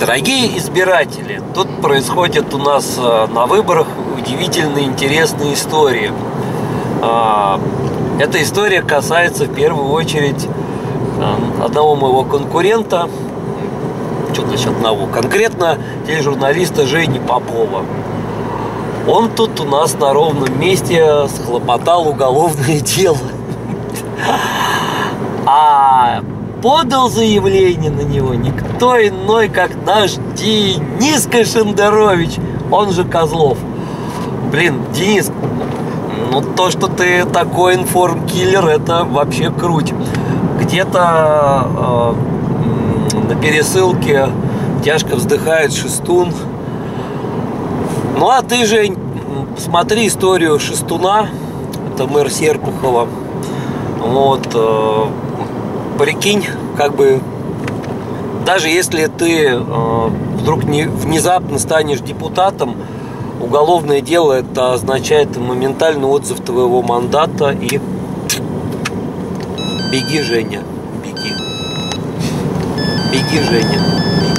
Дорогие избиратели, тут происходит у нас э, на выборах удивительно интересные истории. А, эта история касается в первую очередь э, одного моего конкурента, что значит одного, конкретно тележурналиста Жени Попова. Он тут у нас на ровном месте схлопотал уголовное дело. Подал заявление на него никто иной, как наш Денис Кашендерович, он же Козлов. Блин, Денис, ну то, что ты такой информкиллер, это вообще круть. Где-то э, на пересылке тяжко вздыхает Шестун. Ну а ты, Жень, смотри историю Шестуна, это мэр Серпухова. Вот, э, прикинь, как бы даже если ты э, вдруг не, внезапно станешь депутатом, уголовное дело это означает моментальный отзыв твоего мандата и беги, Женя, беги. Беги, Женя.